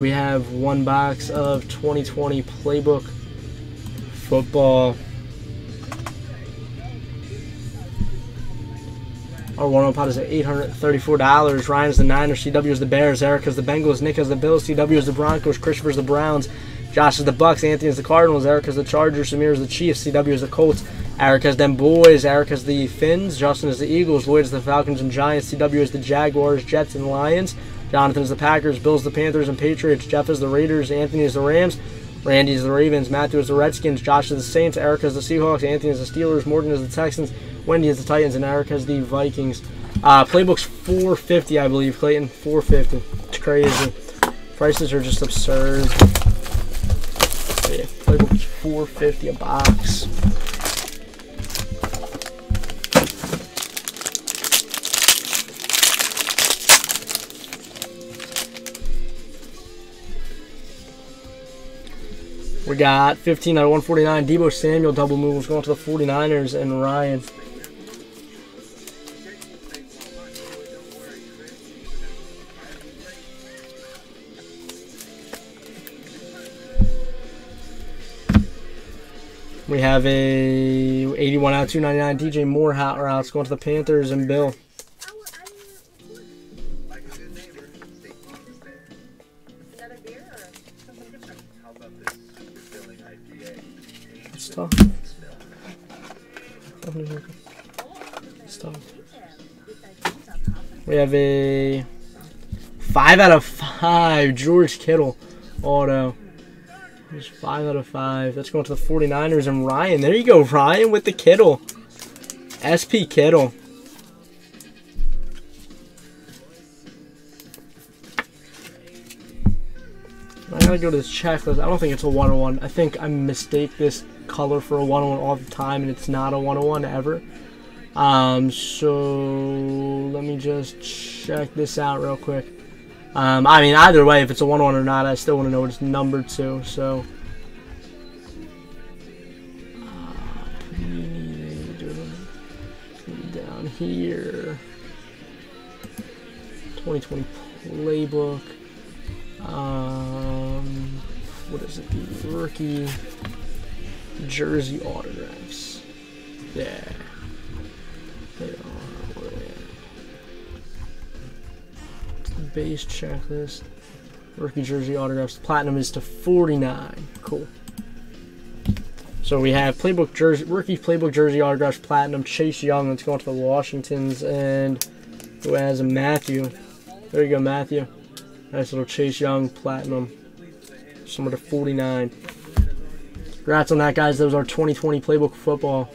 We have one box of 2020 Playbook Football. Our one pot is at $834. Ryan's the Niners, CW is the Bears, Erica's the Bengals, Nick is the Bills, CW is the Broncos, Christopher's the Browns, Josh is the Bucks, Anthony is the Cardinals, Erica's the Chargers, Samir is the Chiefs, CW is the Colts, Erica's them boys, Erica's the Fins, Justin is the Eagles, Lloyd is the Falcons and Giants, CW is the Jaguars, Jets, and Lions. Jonathan's the Packers, Bills the Panthers and Patriots, Jeff is the Raiders, Anthony is the Rams, Randy is the Ravens, Matthew is the Redskins, Josh is the Saints, Erica is the Seahawks, Anthony is the Steelers, Morgan is the Texans, Wendy is the Titans, and Erica is the Vikings. Uh, playbook's 450, I believe, Clayton. 450. It's crazy. Prices are just absurd. Yeah, playbook's 450 a box. We got 15 out of 149. Deebo Samuel double moves going to the 49ers and Ryan. We have a 81 out of 299 DJ Moore hot routes going to the Panthers and Bill. It's tough. We have a 5 out of 5 George Kittle auto. There's 5 out of 5. That's going to the 49ers and Ryan. There you go, Ryan with the Kittle. SP Kittle. I gotta go to this checklist. I don't think it's a 101. I think I mistake this color for a 101 all the time, and it's not a 101 ever. Um, so let me just check this out real quick. Um, I mean, either way, if it's a 101 or not, I still want to know what it's numbered to. So. Down here. 2020 playbook. Um, what is it? The rookie jersey autographs. Yeah. They are. Base checklist. Rookie jersey autographs. Platinum is to 49. Cool. So we have playbook jersey, rookie playbook jersey autographs, platinum. Chase Young. Let's go on to the Washingtons and who has a Matthew. There you go, Matthew. Nice little Chase Young Platinum. Somewhere to 49. Congrats on that, guys. That was our 2020 Playbook Football.